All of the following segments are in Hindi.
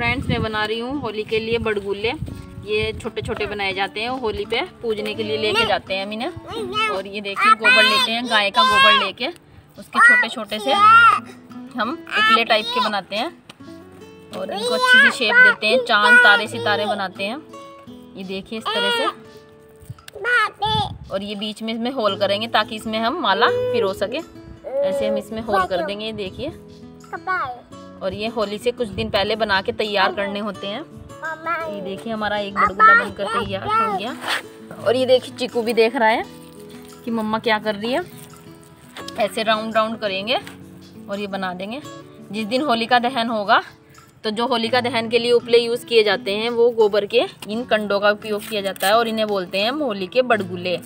फ्रेंड्स मैं बना रही हूँ होली के लिए बड़गुल्ले। ये छोटे छोटे बनाए जाते हैं, होली पे पूजने के लिए लेके जाते हैं इन्हें और ये देखिए, गोबर लेते हैं, गाय का गोबर लेके। उसके छोटे छोटे से हम उपले टाइप के बनाते हैं। और इनको अच्छी सी शेप देते हैं, चाँद तारे सितारे बनाते हैं। ये देखिए इस तरह से। और ये बीच में इसमें होल करेंगे ताकि इसमें हम माला पिरो सके। ऐसे हम इसमें होल कर देंगे, ये देखिए। और ये होली से कुछ दिन पहले बना के तैयार करने होते हैं। ये देखिए, हमारा एक बड़गुला बनकर तैयार हो गया। और ये देखिए, चिकू भी देख रहा है कि मम्मा क्या कर रही है। ऐसे राउंड राउंड करेंगे और ये बना देंगे। जिस दिन होलिका दहन होगा तो जो होलिका दहन के लिए उपले यूज़ किए जाते हैं, वो गोबर के, इन कंडों का उपयोग किया जाता है और इन्हें बोलते हैं होली के बड़गुले।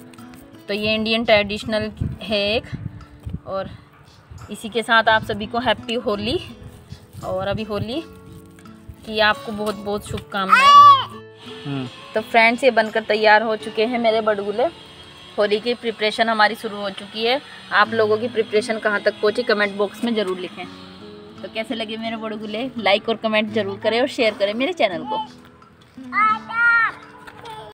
तो ये इंडियन ट्रेडिशनल है एक। और इसी के साथ आप सभी को हैप्पी होली। और अभी होली की आपको बहुत बहुत शुभकामनाएँ। तो फ्रेंड्स ये बनकर तैयार हो चुके हैं मेरे बड़गुले। होली की प्रिपरेशन हमारी शुरू हो चुकी है। आप लोगों की प्रिपरेशन कहाँ तक पहुँची कमेंट बॉक्स में ज़रूर लिखें। तो कैसे लगे मेरे बड़गुले? लाइक और कमेंट ज़रूर करें और शेयर करें मेरे चैनल को।